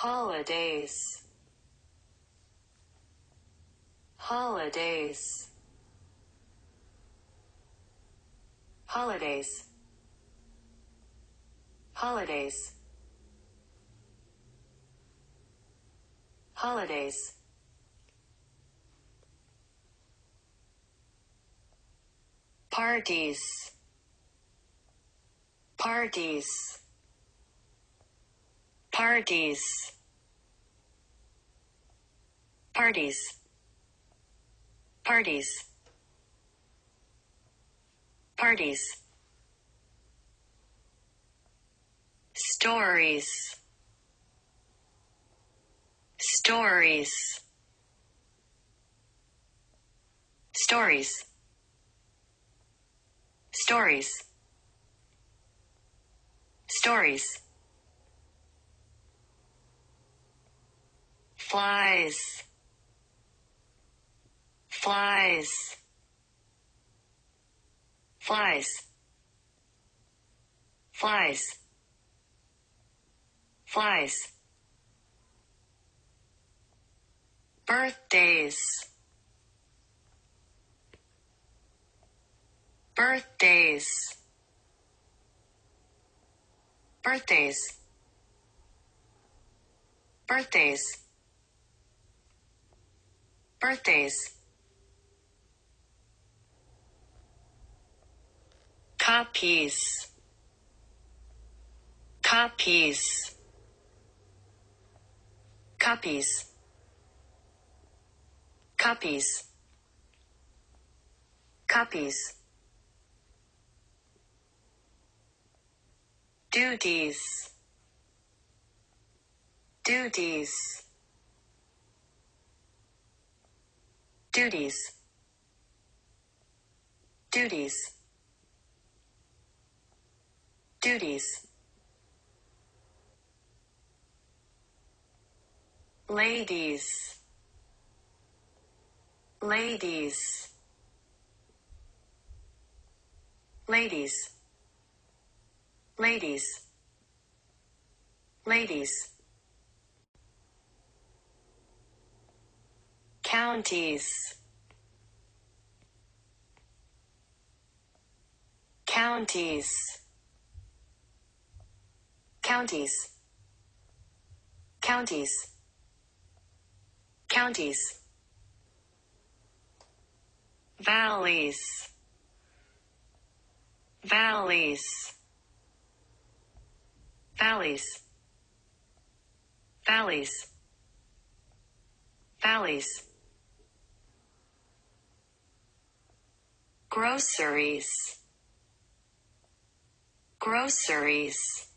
holidays. Holidays. Holidays. Holidays. Holidays. Parties. Parties parties. Parties. Parties. Parties. Stories. Stories. Stories. Stories. Stories flies. Flies. Flies. Flies. Flies. Birthdays. Birthdays. Birthdays. Birthdays birthdays. Copies. Copies. Copies. Copies. Copies. Duties. Duties duties. Duties. Duties. Ladies. Ladies. Ladies. Ladies. Ladies counties. Counties. Counties. Counties. Counties. Valleys. Valleys. Valleys. Valleys. Valleys groceries. Groceries.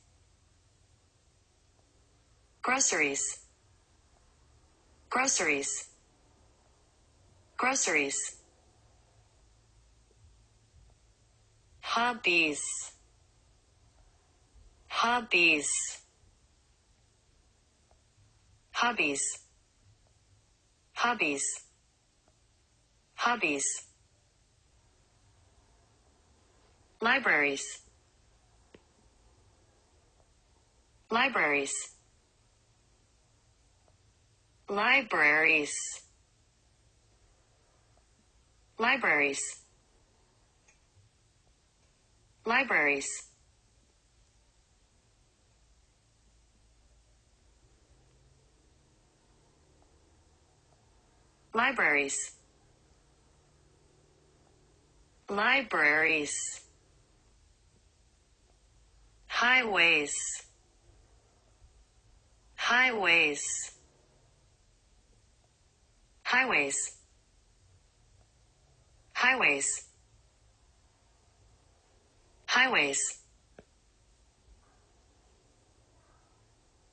Groceries. Groceries. Groceries. Hobbies. Hobbies. Hobbies. Hobbies. Hobbies libraries. Libraries. Libraries. Libraries. Libraries. Libraries. Libraries highways. Highways. Highways. Highways. Highways.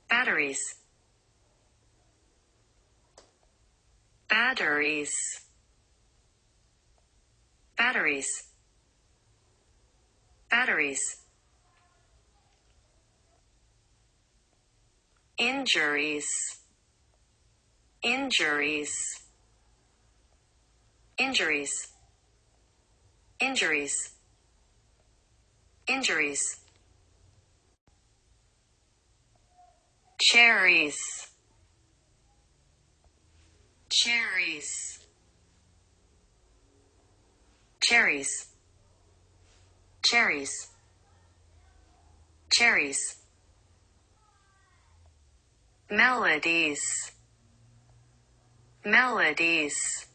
Batteries. Batteries. Batteries. Batteries injuries injuries injuries injuries injuries. Cherries, cherries, cherries, cherries, cherries, melodies, melodies,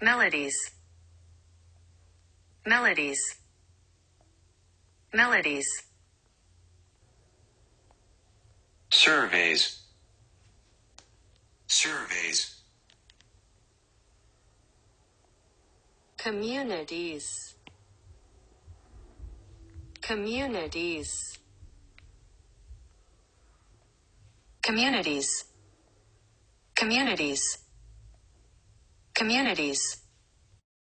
melodies, melodies, melodies. surveys, surveys, communities. Communities communities. Communities. Communities